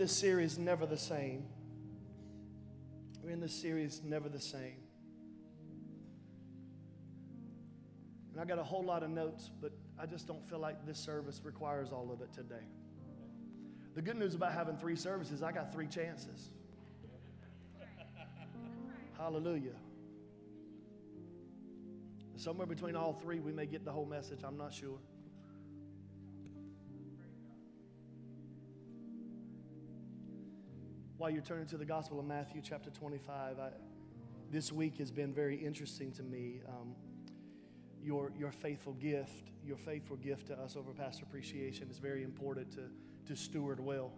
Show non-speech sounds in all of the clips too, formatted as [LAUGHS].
this series, Never the Same. We're in this series, Never the Same. And I got a whole lot of notes, but I just don't feel like this service requires all of it today. The good news about having three services, I got three chances. Hallelujah. Somewhere between all three, we may get the whole message. I'm not sure. While you're turning to the Gospel of Matthew, chapter 25, I, this week has been very interesting to me. Um, your, your faithful gift, your faithful gift to us over Pastor Appreciation is very important to, to steward well.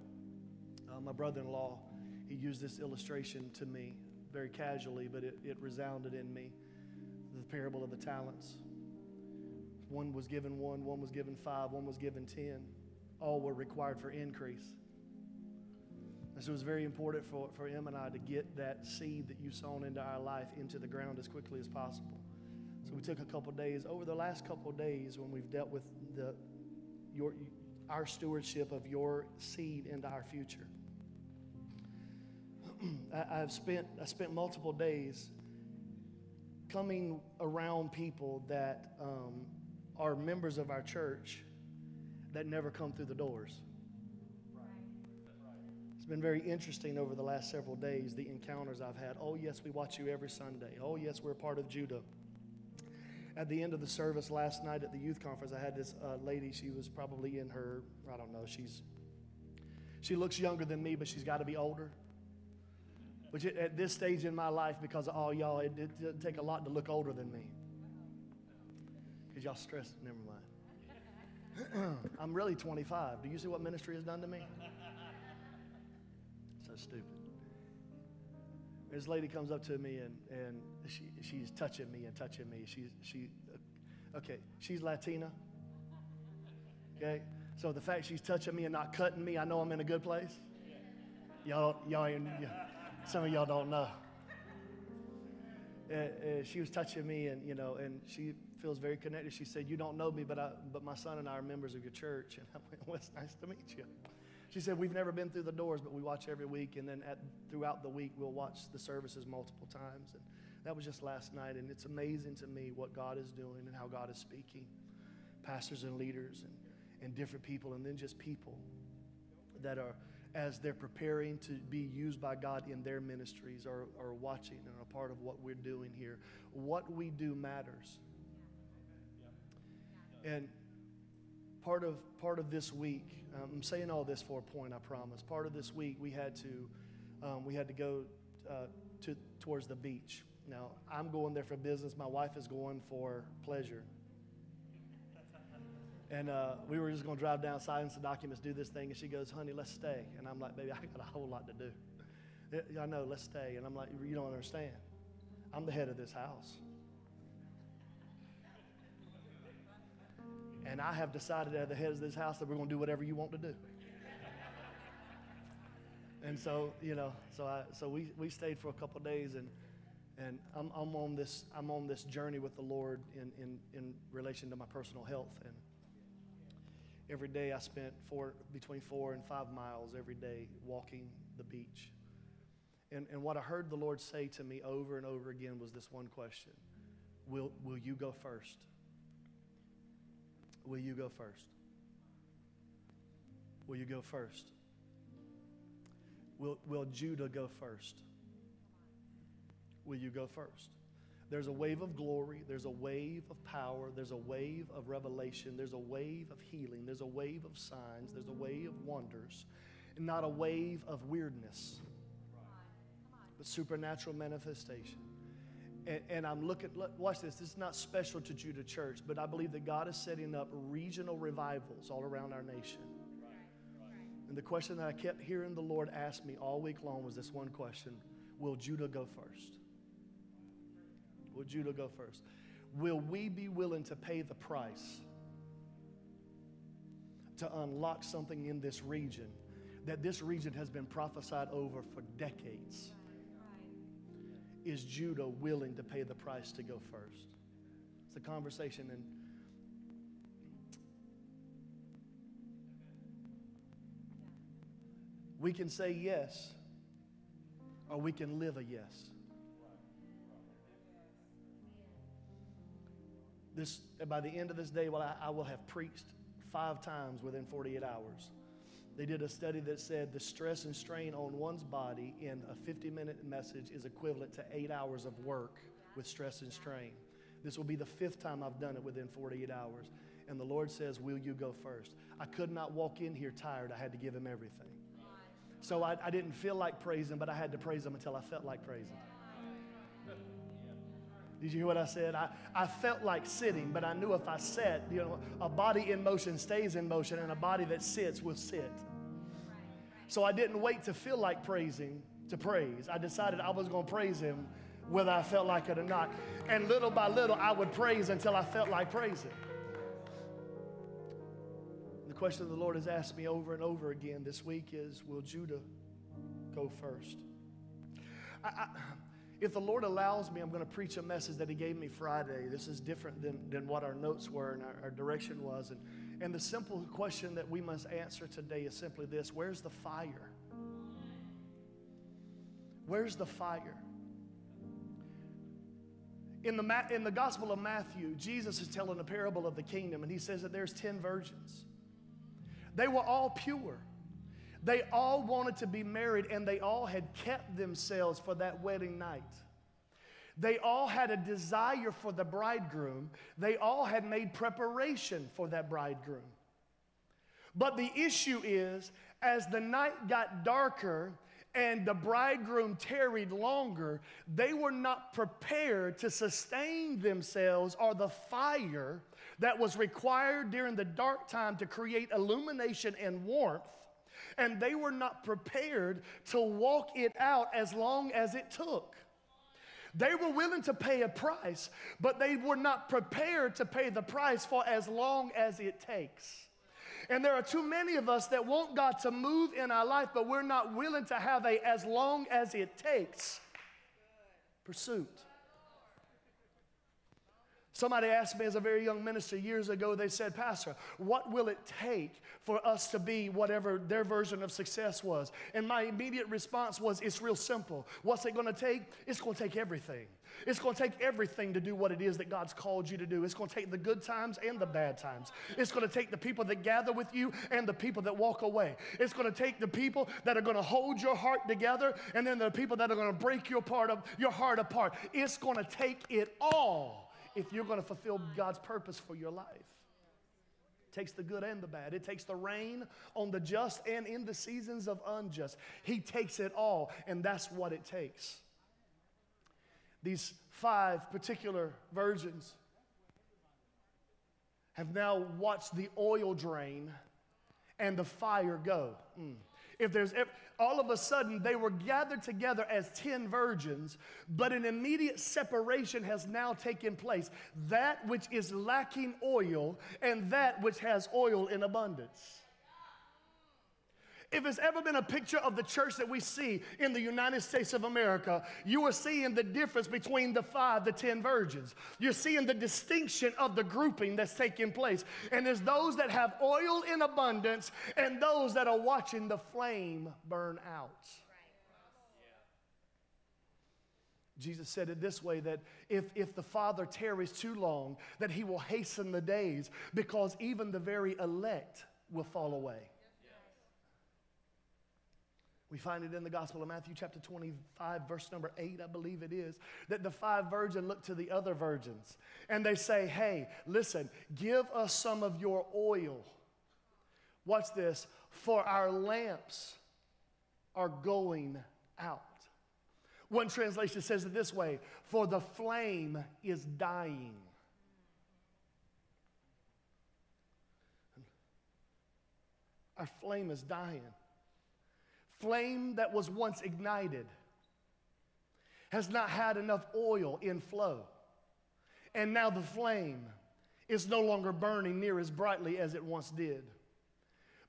Uh, my brother in law, he used this illustration to me very casually, but it, it resounded in me the parable of the talents. One was given one, one was given five, one was given ten. All were required for increase. And so it was very important for, for Em and I to get that seed that you've sown into our life into the ground as quickly as possible. So we took a couple days. Over the last couple days, when we've dealt with the, your, our stewardship of your seed into our future, [CLEARS THROAT] I, have spent, I spent multiple days coming around people that um, are members of our church that never come through the doors. Been very interesting over the last several days, the encounters I've had. Oh, yes, we watch you every Sunday. Oh, yes, we're part of Judah. At the end of the service last night at the youth conference, I had this uh, lady. She was probably in her, I don't know, she's, she looks younger than me, but she's got to be older. Which at this stage in my life, because of all y'all, it did take a lot to look older than me. Because y'all stressed, never mind. [CLEARS THROAT] I'm really 25. Do you see what ministry has done to me? So stupid. This lady comes up to me and, and she, she's touching me and touching me. She's, she, okay, she's Latina. Okay? So the fact she's touching me and not cutting me, I know I'm in a good place. Y'all, y'all, y'all some of y'all don't know. Uh, uh, she was touching me, and you know, and she feels very connected. She said, "You don't know me, but I, but my son and I are members of your church." And I went, "Well, it's nice to meet you." She said, We've never been through the doors, but we watch every week. And then at, throughout the week, we'll watch the services multiple times. And that was just last night. And it's amazing to me what God is doing and how God is speaking. Pastors and leaders and, and different people, and then just people that are, as they're preparing to be used by God in their ministries, are, are watching and are part of what we're doing here. What we do matters. And part of part of this week um, i'm saying all this for a point i promise. Part of this week we had to um, we had to go uh, to towards the beach. Now i'm going there for business. My wife is going for pleasure. And uh, we were just going to drive down sign some documents do this thing and she goes honey let's stay. And i'm like baby i got a whole lot to do. I know let's stay. And i'm like you don't understand. I'm the head of this house And I have decided at the head of this house that we're going to do whatever you want to do. and so, you know, so I, so we, we stayed for a couple days and, and I'm, I'm on this, I'm on this journey with the Lord in, in, in relation to my personal health. And every day I spent four, between four and five miles every day walking the beach. And, and what I heard the Lord say to me over and over again was this one question Will, will you go first? Will you go first? Will you go first? Will, will Judah go first? Will you go first? There's a wave of glory, there's a wave of power, there's a wave of revelation, there's a wave of healing, there's a wave of signs, there's a wave of wonders, and not a wave of weirdness, but supernatural manifestation. And, and, I'm looking, watch this, this is not special to Judah Church, but I believe that God is setting up regional revivals all around our nation. And the question that I kept hearing the Lord ask me all week long was this one question Will Judah go first? Will Judah go first? Will we be willing to pay the price to unlock something in this region that this region has been prophesied over for decades? Is Judah willing to pay the price to go first? It's a conversation and We can say yes, or we can live a yes. This, by the end of this day, well, I, I will have preached five times within 48 hours. They did a study that said the stress and strain on one's body in a 50 minute message is equivalent to eight hours of work with stress and strain. This will be the fifth time I've done it within 48 hours. And the Lord says, Will you go first? I could not walk in here tired. I had to give him everything. So I, I didn't feel like praising, but I had to praise him until I felt like praising. Did you hear what I said? I, I felt like sitting, but I knew if I sat, you know, a body in motion stays in motion, and a body that sits will sit. So I didn't wait to feel like praising to praise. I decided I was going to praise him whether I felt like it or not. And little by little, I would praise until I felt like praising. The question the Lord has asked me over and over again this week is Will Judah go first? I, I, if the Lord allows me, I'm going to preach a message that He gave me Friday. This is different than, than what our notes were and our, our direction was. And, and the simple question that we must answer today is simply this Where's the fire? Where's the fire? In the, in the Gospel of Matthew, Jesus is telling a parable of the kingdom, and he says that there's 10 virgins. They were all pure. They all wanted to be married and they all had kept themselves for that wedding night. They all had a desire for the bridegroom. They all had made preparation for that bridegroom. But the issue is, as the night got darker and the bridegroom tarried longer, they were not prepared to sustain themselves or the fire that was required during the dark time to create illumination and warmth and they were not prepared to walk it out as long as it took. They were willing to pay a price, but they were not prepared to pay the price for as long as it takes. And there are too many of us that want God to move in our life, but we're not willing to have a as long as it takes pursuit. Somebody asked me as a very young minister years ago, they said, Pastor, what will it take for us to be whatever their version of success was? And my immediate response was, It's real simple. What's it going to take? It's going to take everything. It's going to take everything to do what it is that God's called you to do. It's going to take the good times and the bad times. It's going to take the people that gather with you and the people that walk away. It's going to take the people that are going to hold your heart together and then the people that are going to break your part of your heart apart. It's going to take it all if you're going to fulfill God's purpose for your life. It takes the good and the bad. It takes the rain on the just and in the seasons of unjust. He takes it all, and that's what it takes. These five particular virgins have now watched the oil drain and the fire go. Mm. If there's all of a sudden they were gathered together as 10 virgins, but an immediate separation has now taken place. That which is lacking oil and that which has oil in abundance. If it's ever been a picture of the church that we see in the United States of America, you are seeing the difference between the five, the ten virgins. You're seeing the distinction of the grouping that's taking place. And there's those that have oil in abundance and those that are watching the flame burn out. Jesus said it this way that if, if the Father tarries too long, that he will hasten the days because even the very elect will fall away. We find it in the Gospel of Matthew, chapter 25, verse number 8, I believe it is, that the five virgins look to the other virgins and they say, Hey, listen, give us some of your oil. Watch this, for our lamps are going out. One translation says it this way For the flame is dying. Our flame is dying flame that was once ignited has not had enough oil in flow. And now the flame is no longer burning near as brightly as it once did.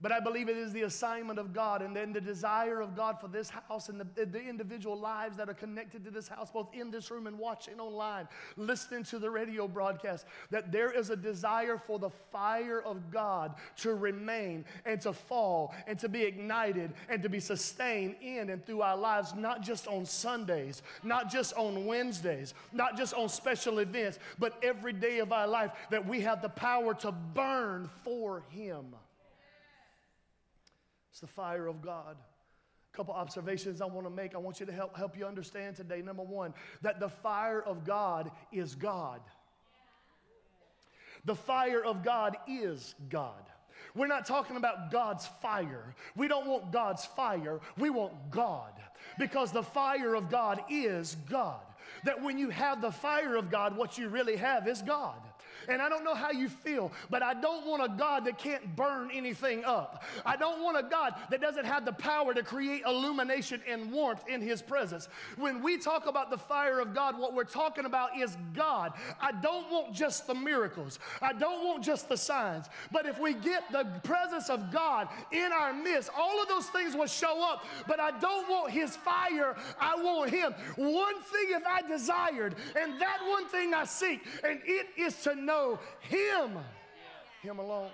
But I believe it is the assignment of God and then the desire of God for this house and the, the individual lives that are connected to this house, both in this room and watching online, listening to the radio broadcast, that there is a desire for the fire of God to remain and to fall and to be ignited and to be sustained in and through our lives, not just on Sundays, not just on Wednesdays, not just on special events, but every day of our life, that we have the power to burn for Him. It's the fire of God. A couple observations I want to make. I want you to help, help you understand today. Number one, that the fire of God is God. The fire of God is God. We're not talking about God's fire. We don't want God's fire. We want God. Because the fire of God is God. That when you have the fire of God, what you really have is God. And I don't know how you feel, but I don't want a God that can't burn anything up. I don't want a God that doesn't have the power to create illumination and warmth in His presence. When we talk about the fire of God, what we're talking about is God. I don't want just the miracles, I don't want just the signs, but if we get the presence of God in our midst, all of those things will show up. But I don't want His fire, I want Him. One thing if I desired, and that one thing I seek, and it is to know know Him, Him alone.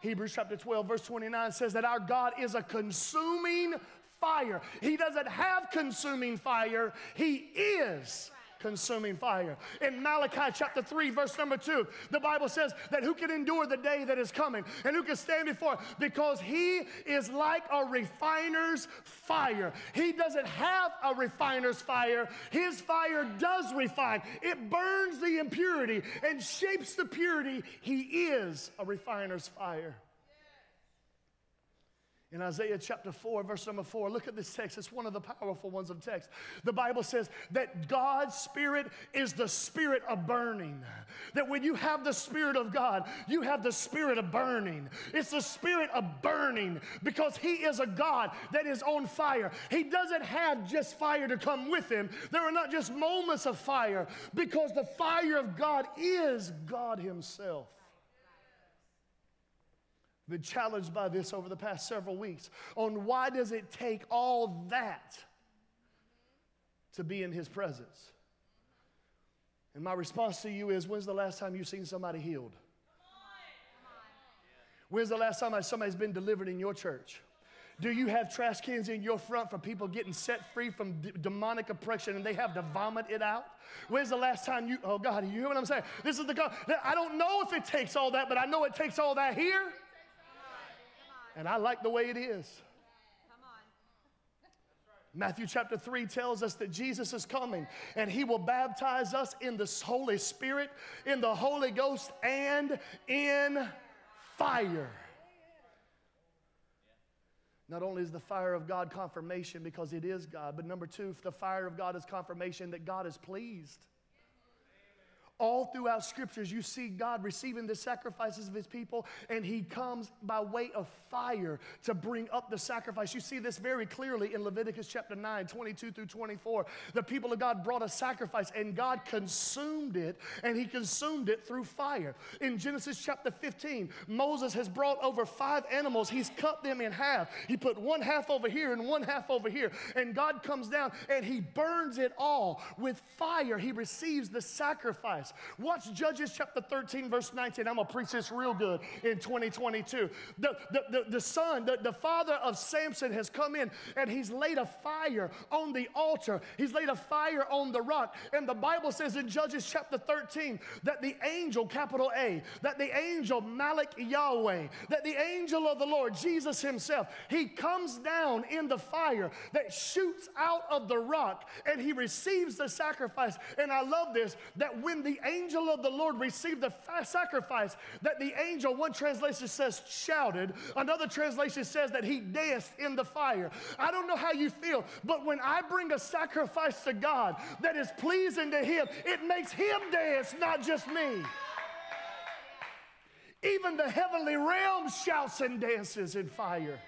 Hebrews chapter 12, verse 29 says that our God is a consuming fire. He doesn't have consuming fire, He is consuming fire. In Malachi chapter 3, verse number 2, the Bible says that who can endure the day that is coming and who can stand before because he is like a refiner's fire. He doesn't have a refiner's fire, his fire does refine. It burns the impurity and shapes the purity. He is a refiner's fire. In Isaiah chapter 4, verse number 4, look at this text. It's one of the powerful ones of text. The Bible says that God's Spirit is the spirit of burning. That when you have the Spirit of God, you have the spirit of burning. It's the spirit of burning because He is a God that is on fire. He doesn't have just fire to come with Him, there are not just moments of fire because the fire of God is God Himself been challenged by this over the past several weeks on why does it take all that to be in his presence and my response to you is when's the last time you've seen somebody healed when's the last time somebody's been delivered in your church do you have trash cans in your front for people getting set free from d- demonic oppression and they have to vomit it out? When's the last time you, oh God, you hear what I'm saying? This is the God. I don't know if it takes all that, but I know it takes all that here. And I like the way it is. Matthew chapter 3 tells us that Jesus is coming and he will baptize us in the Holy Spirit, in the Holy Ghost, and in fire. Not only is the fire of God confirmation because it is God, but number two, the fire of God is confirmation that God is pleased. All throughout scriptures, you see God receiving the sacrifices of his people, and he comes by way of fire to bring up the sacrifice. You see this very clearly in Leviticus chapter 9, 22 through 24. The people of God brought a sacrifice, and God consumed it, and he consumed it through fire. In Genesis chapter 15, Moses has brought over five animals. He's cut them in half. He put one half over here and one half over here, and God comes down and he burns it all with fire. He receives the sacrifice. Watch Judges chapter 13, verse 19. I'm going to preach this real good in 2022. The, the, the, the son, the, the father of Samson has come in and he's laid a fire on the altar. He's laid a fire on the rock. And the Bible says in Judges chapter 13 that the angel, capital A, that the angel Malach Yahweh, that the angel of the Lord, Jesus himself, he comes down in the fire that shoots out of the rock and he receives the sacrifice. And I love this that when the angel of the Lord received the sacrifice, that the angel, one translation says shouted, another translation says that he danced in the fire. I don't know how you feel, but when I bring a sacrifice to God that is pleasing to him, it makes him dance, not just me. Even the heavenly realm shouts and dances in fire.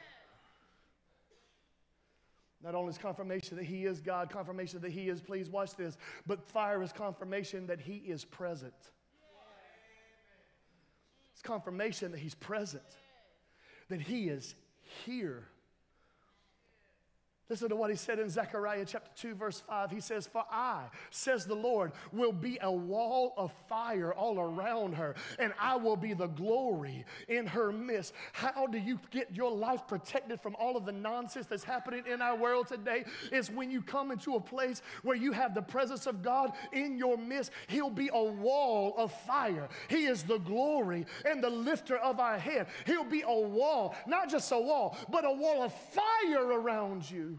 Not only is confirmation that He is God, confirmation that He is please watch this, but fire is confirmation that He is present. It's confirmation that He's present. that He is here. Listen to what he said in Zechariah chapter 2, verse 5. He says, For I, says the Lord, will be a wall of fire all around her, and I will be the glory in her midst. How do you get your life protected from all of the nonsense that's happening in our world today? Is when you come into a place where you have the presence of God in your midst. He'll be a wall of fire. He is the glory and the lifter of our head. He'll be a wall, not just a wall, but a wall of fire around you.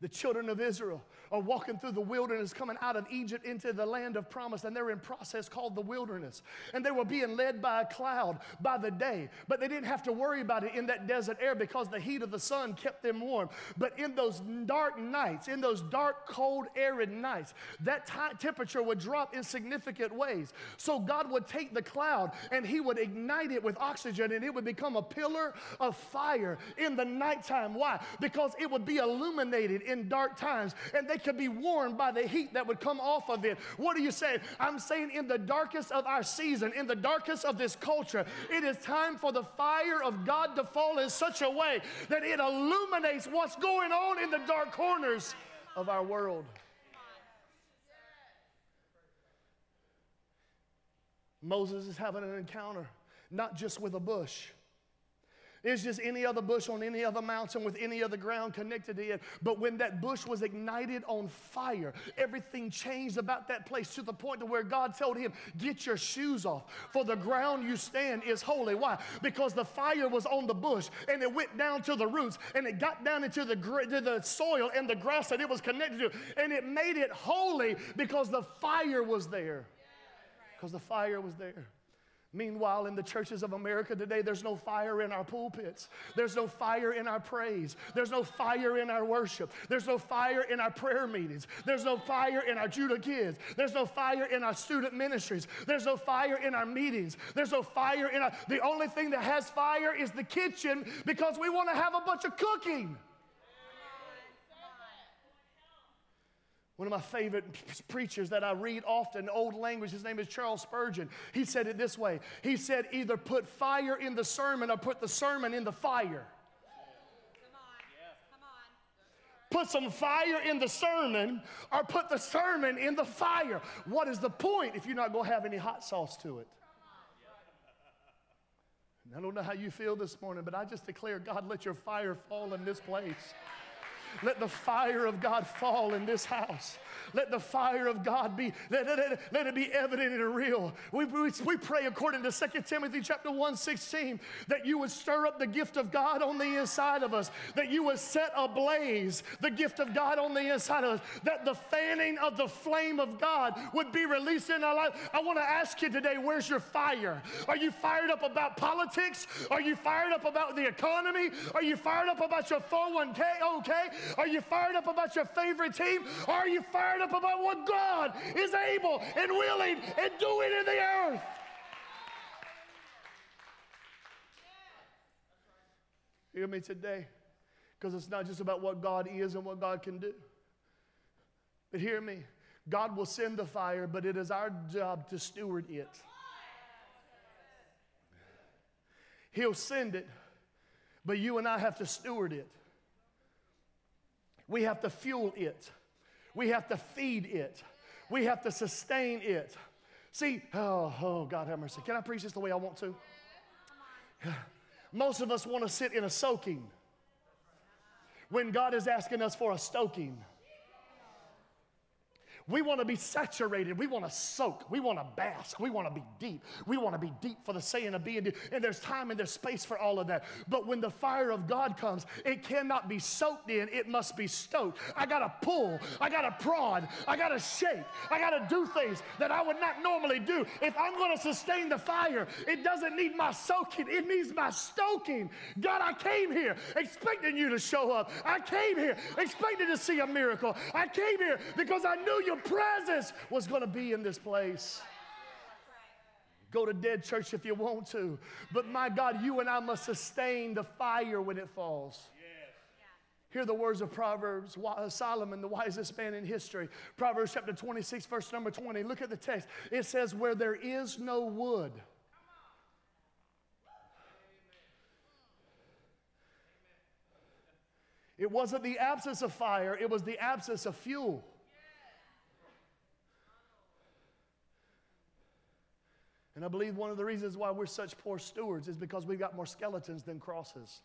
The children of Israel are walking through the wilderness, coming out of Egypt into the land of promise, and they're in process called the wilderness. And they were being led by a cloud by the day, but they didn't have to worry about it in that desert air because the heat of the sun kept them warm. But in those dark nights, in those dark, cold, arid nights, that temperature would drop in significant ways. So God would take the cloud and He would ignite it with oxygen, and it would become a pillar of fire in the nighttime. Why? Because it would be illuminated in dark times and they could be warmed by the heat that would come off of it. What are you saying? I'm saying in the darkest of our season, in the darkest of this culture, it is time for the fire of God to fall in such a way that it illuminates what's going on in the dark corners of our world. Moses is having an encounter, not just with a bush it's just any other bush on any other mountain with any other ground connected to it. But when that bush was ignited on fire, everything changed about that place to the point to where God told him, Get your shoes off, for the ground you stand is holy. Why? Because the fire was on the bush and it went down to the roots and it got down into the, to the soil and the grass that it was connected to. And it made it holy because the fire was there. Because the fire was there. Meanwhile, in the churches of America today, there's no fire in our pulpits. There's no fire in our praise. There's no fire in our worship. There's no fire in our prayer meetings. There's no fire in our Judah kids. There's no fire in our student ministries. There's no fire in our meetings. There's no fire in our. The only thing that has fire is the kitchen because we want to have a bunch of cooking. One of my favorite preachers that I read often, old language, his name is Charles Spurgeon. He said it this way He said, either put fire in the sermon or put the sermon in the fire. Put some fire in the sermon or put the sermon in the fire. What is the point if you're not going to have any hot sauce to it? I don't know how you feel this morning, but I just declare, God, let your fire fall in this place. Let the fire of God fall in this house. Let the fire of God be, let, let, let it be evident and real. We, we, we pray according to 2 Timothy chapter 1, 16, that you would stir up the gift of God on the inside of us, that you would set ablaze the gift of God on the inside of us, that the fanning of the flame of God would be released in our life. I want to ask you today, where's your fire? Are you fired up about politics? Are you fired up about the economy? Are you fired up about your 401k? Okay. Are you fired up about your favorite team? Are you fired fired up about what God is able and willing and doing in the earth. Hear me today, because it's not just about what God is and what God can do. But hear me God will send the fire, but it is our job to steward it. He'll send it, but you and I have to steward it. We have to fuel it. We have to feed it. We have to sustain it. See, oh, oh, God have mercy. Can I preach this the way I want to? [SIGHS] Most of us want to sit in a soaking when God is asking us for a stoking. We want to be saturated. We want to soak. We want to bask. We want to be deep. We want to be deep for the saying of being deep. And there's time and there's space for all of that. But when the fire of God comes, it cannot be soaked in, it must be stoked. I got to pull. I got to prod. I got to shake. I got to do things that I would not normally do. If I'm going to sustain the fire, it doesn't need my soaking, it needs my stoking. God, I came here expecting you to show up. I came here expecting to see a miracle. I came here because I knew you presence was going to be in this place. Go to dead church if you want to. But my God, you and I must sustain the fire when it falls. Hear the words of Proverbs, uh, Solomon, the wisest man in history. Proverbs chapter 26, verse number 20. Look at the text. It says, Where there is no wood, It wasn't the absence of fire, it was the absence of fuel. And I believe one of the reasons why we're such poor stewards is because we've got more skeletons than crosses.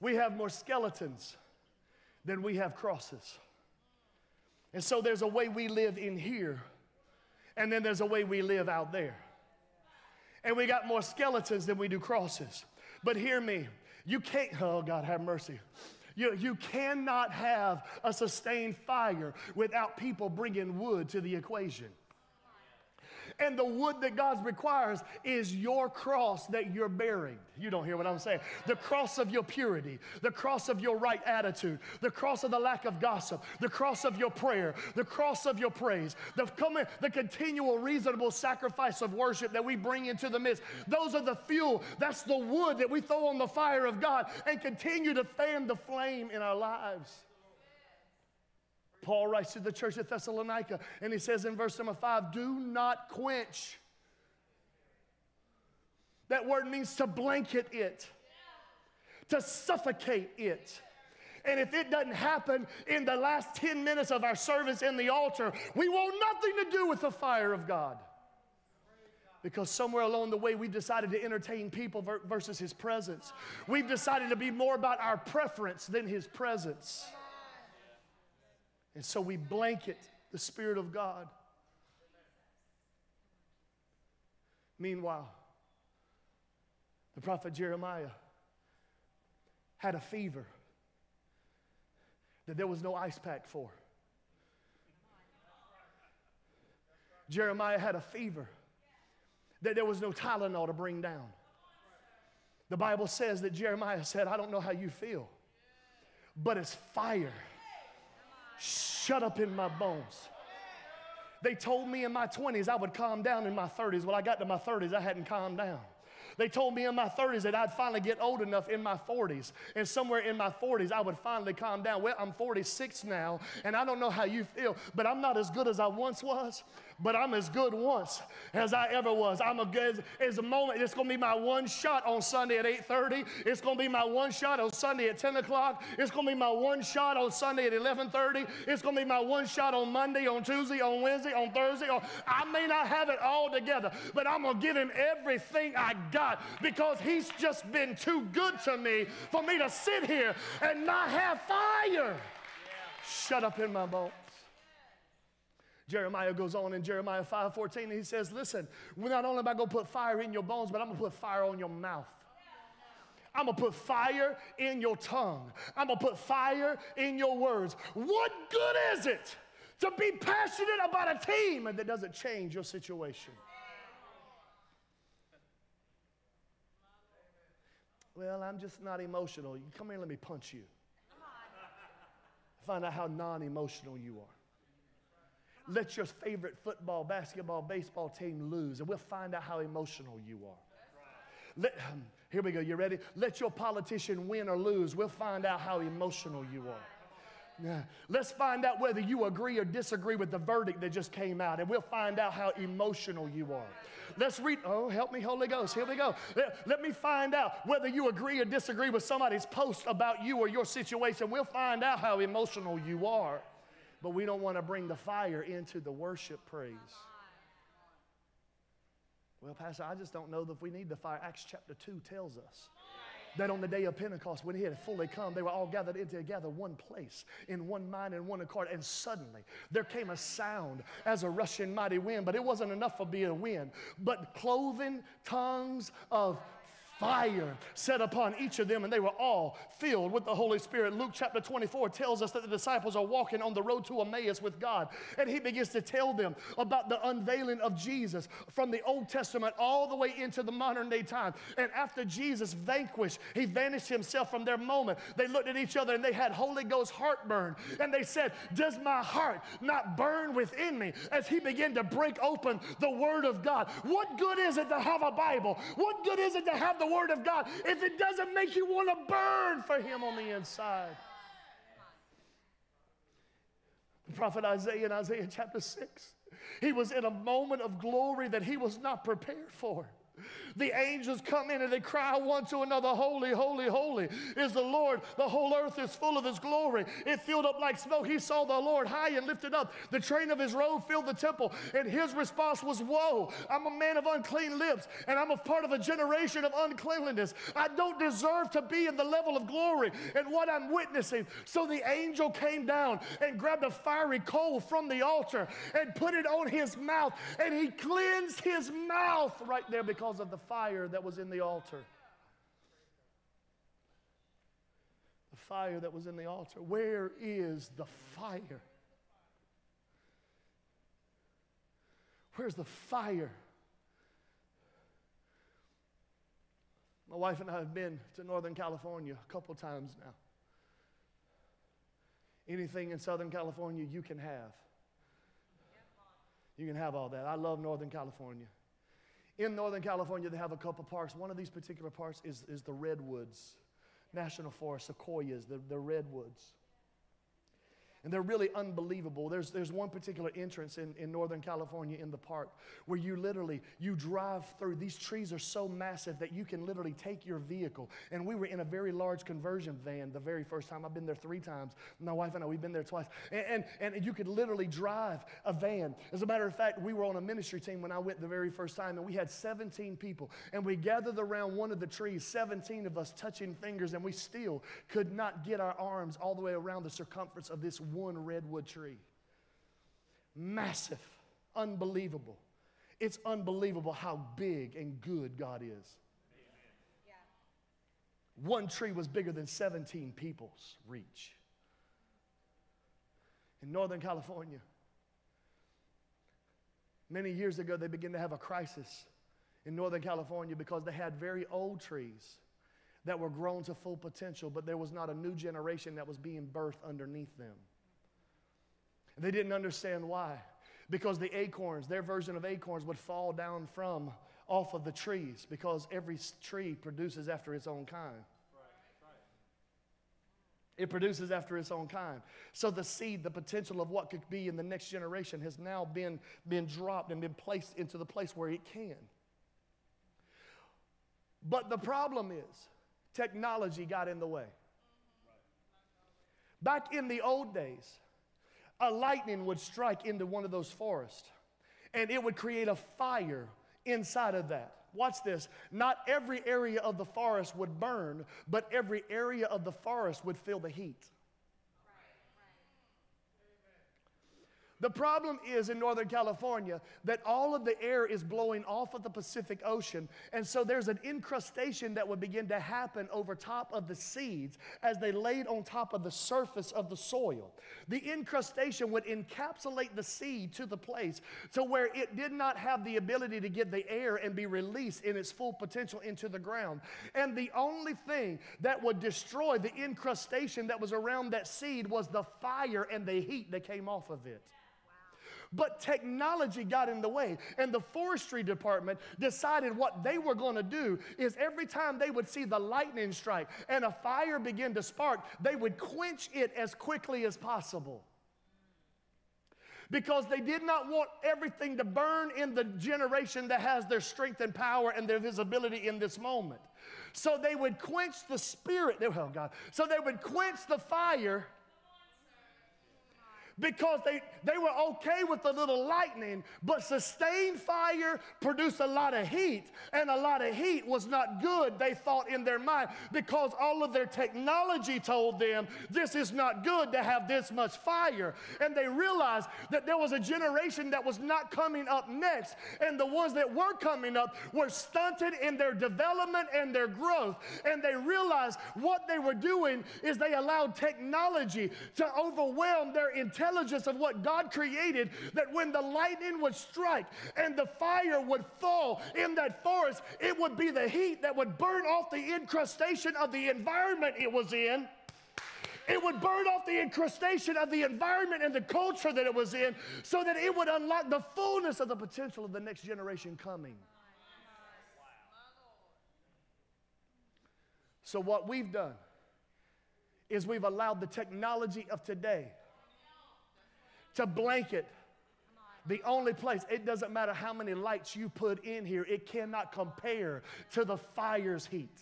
We have more skeletons than we have crosses. And so there's a way we live in here, and then there's a way we live out there. And we got more skeletons than we do crosses. But hear me, you can't, [LAUGHS] oh God, have mercy. You, you cannot have a sustained fire without people bringing wood to the equation. And the wood that God requires is your cross that you're bearing. You don't hear what I'm saying. The cross of your purity, the cross of your right attitude, the cross of the lack of gossip, the cross of your prayer, the cross of your praise, the, the continual reasonable sacrifice of worship that we bring into the midst. Those are the fuel. That's the wood that we throw on the fire of God and continue to fan the flame in our lives. Paul writes to the church at Thessalonica, and he says in verse number five, do not quench. That word means to blanket it, to suffocate it. And if it doesn't happen in the last 10 minutes of our service in the altar, we want nothing to do with the fire of God. Because somewhere along the way, we've decided to entertain people versus His presence. We've decided to be more about our preference than His presence. And so we blanket the Spirit of God. Meanwhile, the prophet Jeremiah had a fever that there was no ice pack for. Jeremiah had a fever that there was no Tylenol to bring down. The Bible says that Jeremiah said, I don't know how you feel, but it's fire shut up in my bones. They told me in my 20s I would calm down in my 30s. Well, I got to my 30s, I hadn't calmed down. They told me in my 30s that I'd finally get old enough in my 40s. And somewhere in my 40s, I would finally calm down. Well, I'm 46 now, and I don't know how you feel, but I'm not as good as I once was but I'm as good once as I ever was. I'm a good, it's a moment, it's gonna be my one shot on Sunday at 8.30. It's gonna be my one shot on Sunday at 10 o'clock. It's gonna be my one shot on Sunday at 11.30. It's gonna be my one shot on Monday, on Tuesday, on Wednesday, on Thursday. I may not have it all together, but I'm gonna give him everything I got because he's just been too good to me for me to sit here and not have fire. Yeah. Shut up in my bones. Jeremiah goes on in Jeremiah 5 14, he says, Listen, we're not only am I going to put fire in your bones, but I'm going to put fire on your mouth. I'm going to put fire in your tongue. I'm going to put fire in your words. What good is it to be passionate about a team that doesn't change your situation? Well, I'm just not emotional. You come here, let me punch you. Find out how non emotional you are. Let your favorite football, basketball, baseball team lose, and we'll find out how emotional you are. Let, um, here we go. You ready? Let your politician win or lose. We'll find out how emotional you are. Let's find out whether you agree or disagree with the verdict that just came out, and we'll find out how emotional you are. Let's read. Oh, help me, Holy Ghost. Here we go. Let, let, me find out whether you agree or disagree with somebody's post about you or your situation. We'll find out how emotional you are but we don't want to bring the fire into the worship praise. Well, Pastor, I just don't know that we need the fire. Acts chapter 2 tells us that on the day of Pentecost, when he had fully come, they were all gathered in together one place, in one mind and one accord. And suddenly there came a sound as a rushing mighty wind, but it wasn't enough for being a wind, but cloven tongues of fire set upon each of them, and they were all filled with the Holy Spirit. Luke chapter 24 tells us that the disciples are walking on the road to Emmaus with God, and he begins to tell them about the unveiling of Jesus from the Old Testament all the way into the modern day time. And after Jesus vanquished, he vanished himself from their moment. They looked at each other and they had Holy Ghost heartburn, and they said, Does my heart not burn within me? As he began to break open the Word of God. What good is it to have a Bible? What good is it to have the Word of God if it doesn't make you want to burn for Him on the inside. The prophet Isaiah in Isaiah chapter 6, he was in a moment of glory that he was not prepared for. The angels come in and they cry one to another, Holy, holy, holy is the Lord. The whole earth is full of his glory. It filled up like smoke. He saw the Lord high and lifted up. The train of his robe filled the temple. And his response was, Whoa, I'm a man of unclean lips, and I'm a part of a generation of uncleanliness. I don't deserve to be in the level of glory and what I'm witnessing. So the angel came down and grabbed a fiery coal from the altar and put it on his mouth, and he cleansed his mouth right there because of the fire that was in the altar. The fire that was in the altar. Where is the fire? Where's the fire? My wife and I have been to Northern California a couple times now. Anything in Southern California you can have. You can have all that. I love Northern California. In Northern California, they have a couple parks. One of these particular parks is, is the Redwoods National Forest, sequoias, the, the redwoods. And they're really unbelievable. There's, there's one particular entrance in, in Northern California in the park where you literally, you drive through. These trees are so massive that you can literally take your vehicle. And we were in a very large conversion van the very first time. I've been there three times. My wife and I, we've been there twice. And, and, and you could literally drive a van. As a matter of fact, we were on a ministry team when I went the very first time and we had 17 people. And we gathered around one of the trees, 17 of us touching fingers, and we still could not get our arms all the way around the circumference of this one redwood tree. Massive, unbelievable. It's unbelievable how big and good God is. One tree was bigger than 17 people's reach. In Northern California, many years ago, they began to have a crisis in Northern California because they had very old trees that were grown to full potential, but there was not a new generation that was being birthed underneath them. They didn't understand why. Because the acorns, their version of acorns, would fall down from off of the trees because every tree produces after its own kind. It produces after its own kind. So the seed, the potential of what could be in the next generation has now been, been dropped and been placed into the place where it can. But the problem is, technology got in the way. Back in the old days, a lightning would strike into one of those forests and it would create a fire inside of that. Watch this. Not every area of the forest would burn, but every area of the forest would feel the heat. The problem is in Northern California that all of the air is blowing off of the Pacific Ocean. And so there's an incrustation that would begin to happen over top of the seeds as they laid on top of the surface of the soil. The incrustation would encapsulate the seed to the place to where it did not have the ability to get the air and be released in its full potential into the ground. And the only thing that would destroy the incrustation that was around that seed was the fire and the heat that came off of it. But technology got in the way, and the forestry department decided what they were going to do is every time they would see the lightning strike and a fire begin to spark, they would quench it as quickly as possible because they did not want everything to burn in the generation that has their strength and power and their visibility in this moment. So they would quench the spirit, oh God, so they would quench the fire because they, they were okay with a little lightning, but sustained fire produced a lot of heat, and a lot of heat was not good, they thought in their mind, because all of their technology told them this is not good to have this much fire. And they realized that there was a generation that was not coming up next, and the ones that were coming up were stunted in their development and their growth. And they realized what they were doing is they allowed technology to overwhelm their intelligence intelligence of what God created that when the lightning would strike and the fire would fall in that forest, it would be the heat that would burn off the incrustation of the environment it was in. It would burn off the incrustation of the environment and the culture that it was in so that it would unlock the fullness of the potential of the next generation coming. So, what we've done is we've allowed the technology of today to blanket The only place, it doesn't matter how many lights you put in here, it cannot compare to the fire's heat.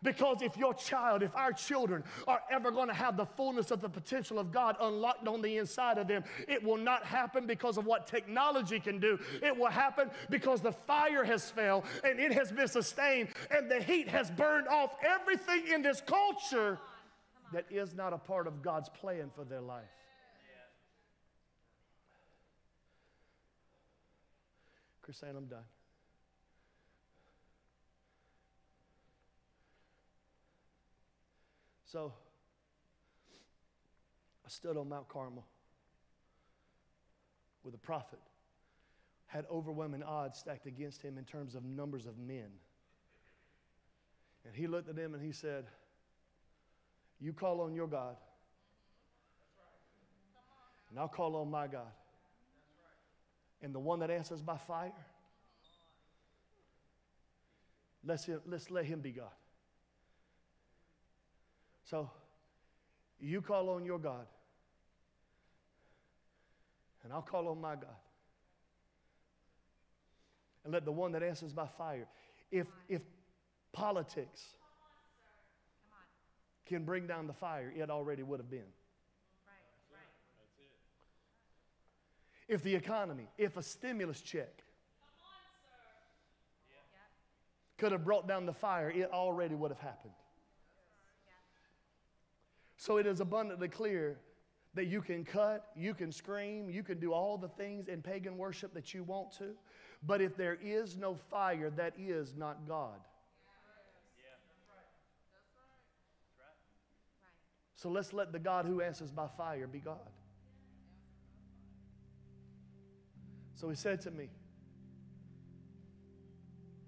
Because if your child, if our children are ever going to have the fullness of the potential of God unlocked on the inside of them, it will not happen because of what technology can do. It will happen because the fire has fell and it has been sustained and the heat has burned off everything in this culture that is not a part of God's plan for their life. Chris, I'm done. So I stood on Mount Carmel with a prophet, had overwhelming odds stacked against him in terms of numbers of men. And he looked at them and he said, You call on your God, and I'll call on my God. And the one that answers by fire, let's, him, let's let him be God. So you call on your God, and I'll call on my God. And let the one that answers by fire. If, if politics can bring down the fire, it already would have been. If the economy, if a stimulus check could have brought down the fire, it already would have happened. So it is abundantly clear that you can cut, you can scream, you can do all the things in pagan worship that you want to. But if there is no fire, that is not God. So let's let the God who answers by fire be God. So he said to me,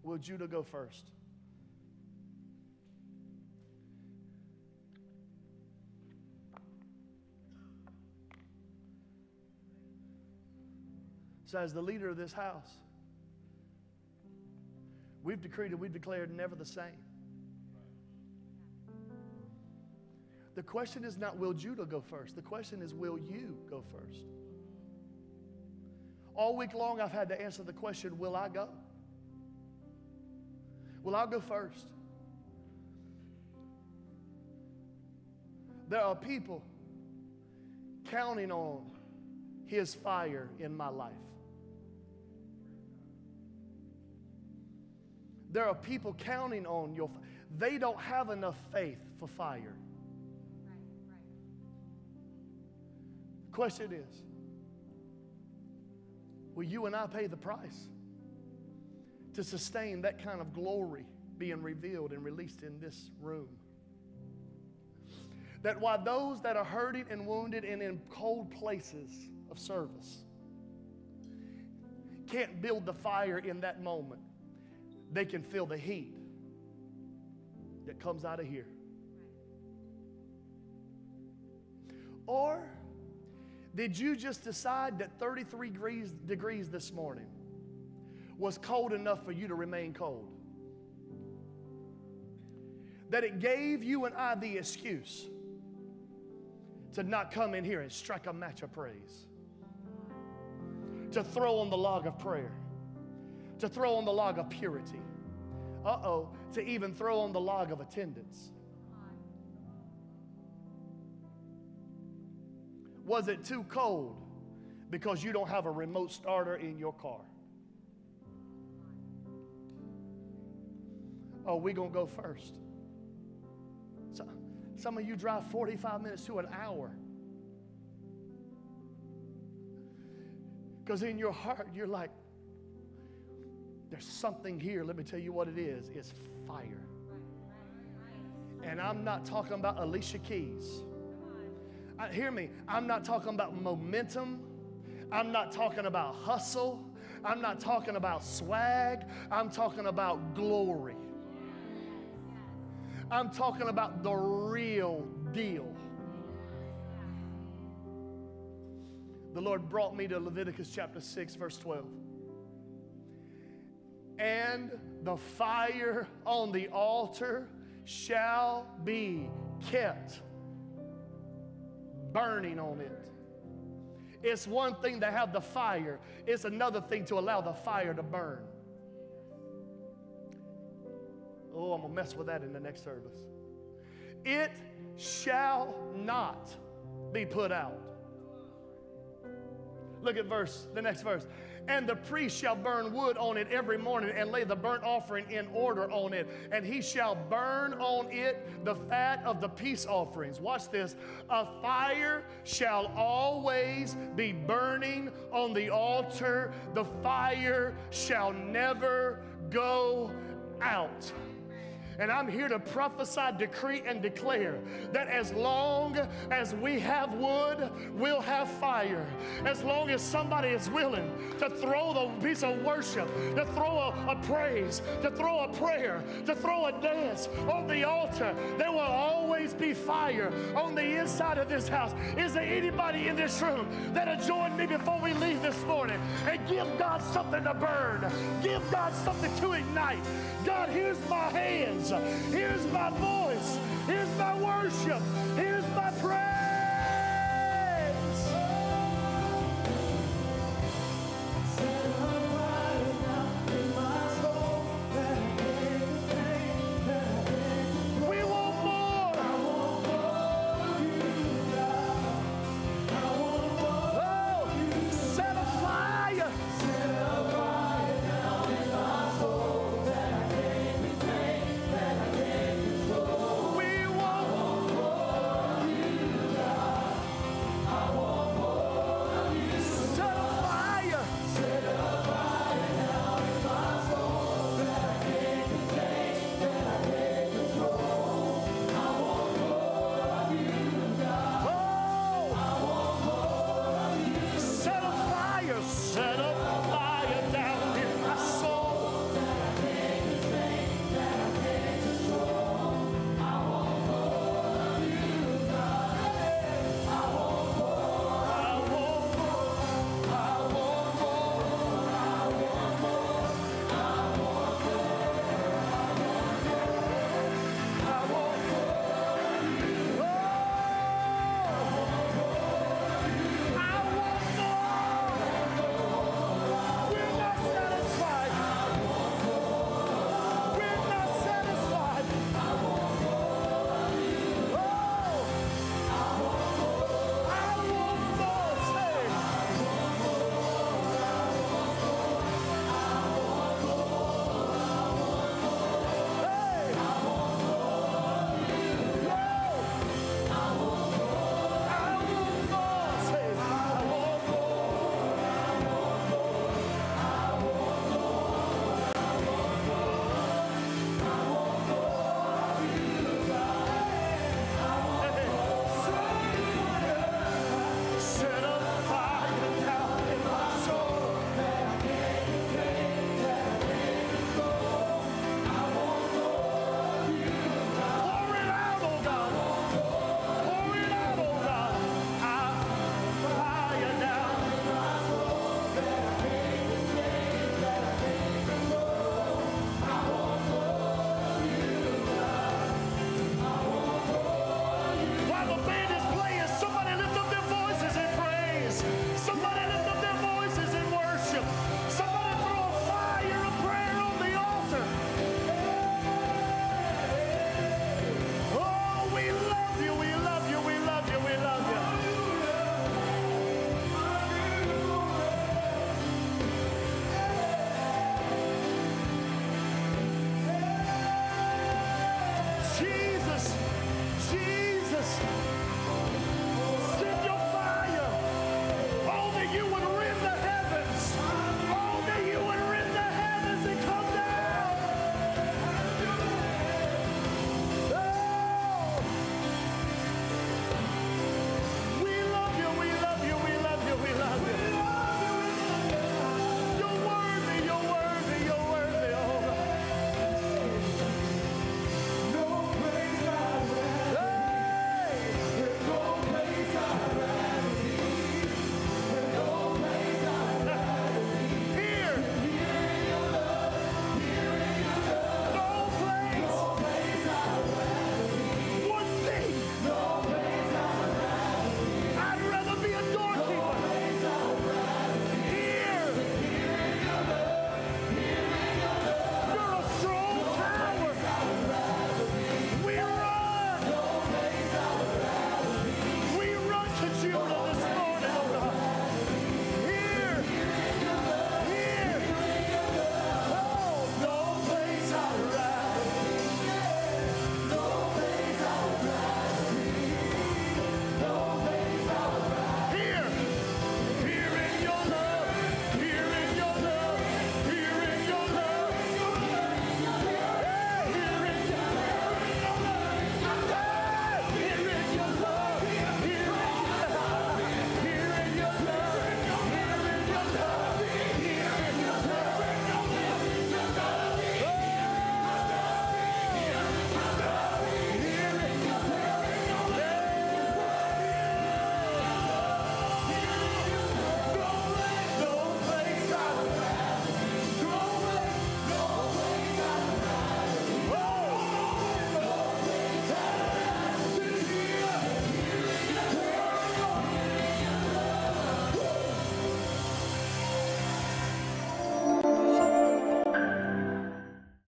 Will Judah go first? So, as the leader of this house, we've decreed and we've declared never the same. The question is not will Judah go first? The question is will you go first? All week long, I've had to answer the question will I go? Will I go first? There are people counting on His fire in my life. There are people counting on your. They don't have enough faith for fire. Right, right. Question is Will you and I pay the price to sustain that kind of glory being revealed and released in this room? That while those that are hurting and wounded and in cold places of service can't build the fire in that moment, they can feel the heat that comes out of here. Or did you just decide that 33 degrees, degrees this morning was cold enough for you to remain cold? That it gave you and I the excuse to not come in here and strike a match of praise, to throw on the log of prayer to throw on the log of purity. Uh oh, to even throw on the log of attendance. Was it too cold because you don't have a remote starter in your car? Oh, we're going to go first. So, some of you drive 45 minutes to an hour. Because in your heart, you're like, there's something here. Let me tell you what it is it's fire. And I'm not talking about Alicia Keys. Uh, hear me. I'm not talking about momentum. I'm not talking about hustle. I'm not talking about swag. I'm talking about glory. I'm talking about the real deal. The Lord brought me to Leviticus chapter 6, verse 12 and the fire on the altar shall be kept burning on it. It's one thing to have the fire, it's another thing to allow the fire to burn. Oh, I'm going to mess with that in the next service. It shall not be put out. Look at verse, the next verse. And the priest shall burn wood on it every morning and lay the burnt offering in order on it. And he shall burn on it the fat of the peace offerings. Watch this. A fire shall always be burning on the altar, the fire shall never go out. And I'm here to prophesy, decree, and declare that as long as we have wood, we'll have fire. As long as somebody is willing to throw the piece of worship, to throw a, a praise, to throw a prayer, to throw a dance on the altar, there will always be fire on the inside of this house. Is there anybody in this room that'll join me before we leave this morning and give God something to burn? Give God something to ignite. God, here's my hands. Here's my voice. Here's my worship. Here's my prayer.